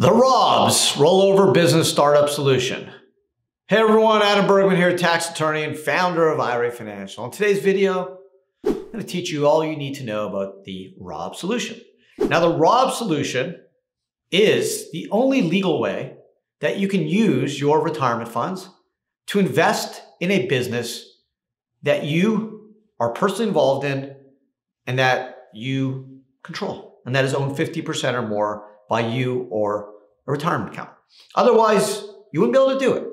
The ROBS Rollover Business Startup Solution. Hey everyone, Adam Bergman here, tax attorney and founder of IRA Financial. In today's video, I'm going to teach you all you need to know about the Rob solution. Now, the Rob solution is the only legal way that you can use your retirement funds to invest in a business that you are personally involved in and that you control, and that is owned 50% or more by you or a retirement account. Otherwise, you wouldn't be able to do it.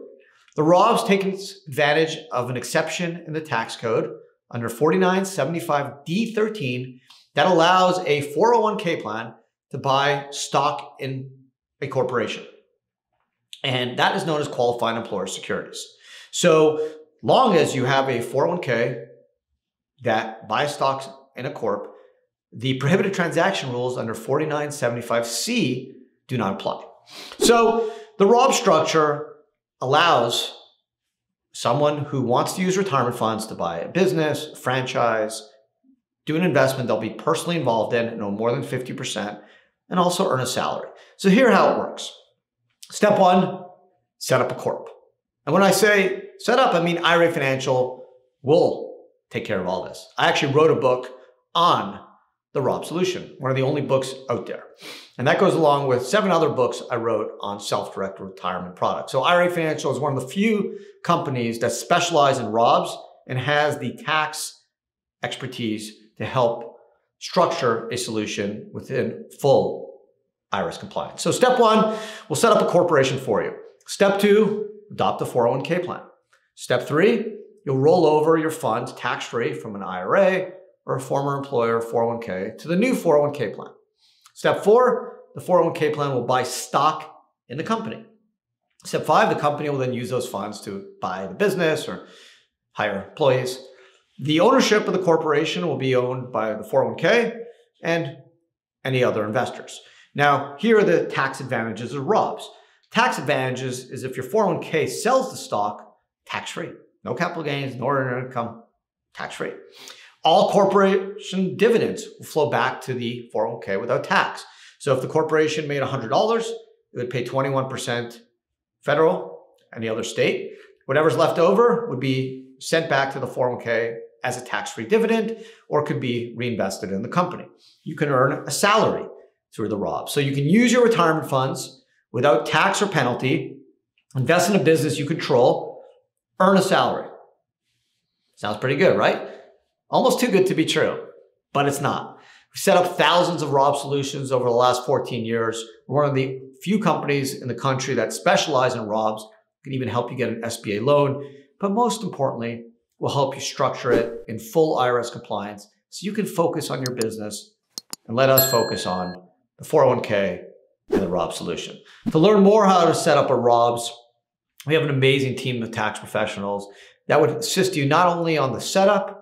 The Rob's taken advantage of an exception in the tax code under 4975D13 that allows a 401k plan to buy stock in a corporation. And that is known as qualified employer securities. So long as you have a 401k that buys stocks in a corp, the prohibited transaction rules under 4975C do not apply. So the Rob structure allows someone who wants to use retirement funds to buy a business, franchise, do an investment they'll be personally involved in, no more than 50%, and also earn a salary. So here how it works. Step one, set up a corp. And when I say set up, I mean IRA Financial will take care of all this. I actually wrote a book on the Rob Solution, one of the only books out there. And that goes along with seven other books I wrote on self-directed retirement products. So IRA Financial is one of the few companies that specialize in ROBS and has the tax expertise to help structure a solution within full IRS compliance. So step one, we'll set up a corporation for you. Step two, adopt a 401k plan. Step three, you'll roll over your funds tax-free from an IRA or a former employer 401k to the new 401k plan. Step four, the 401k plan will buy stock in the company. Step five, the company will then use those funds to buy the business or hire employees. The ownership of the corporation will be owned by the 401k and any other investors. Now, here are the tax advantages of ROBS. Tax advantages is if your 401k sells the stock, tax-free. No capital gains, no earned income, tax-free. All corporation dividends will flow back to the 401k without tax. So if the corporation made $100, it would pay 21% federal, any other state. Whatever's left over would be sent back to the 401k as a tax-free dividend or could be reinvested in the company. You can earn a salary through the ROB. So you can use your retirement funds without tax or penalty, invest in a business you control, earn a salary. Sounds pretty good, right? Almost too good to be true, but it's not. We set up thousands of Rob solutions over the last 14 years. We're one of the few companies in the country that specialize in ROBS. We can even help you get an SBA loan, but most importantly, we'll help you structure it in full IRS compliance so you can focus on your business and let us focus on the 401k and the Rob solution. To learn more how to set up a ROBS, we have an amazing team of tax professionals that would assist you not only on the setup,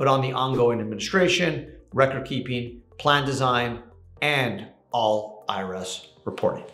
but on the ongoing administration, record keeping, plan design, and all IRS reporting.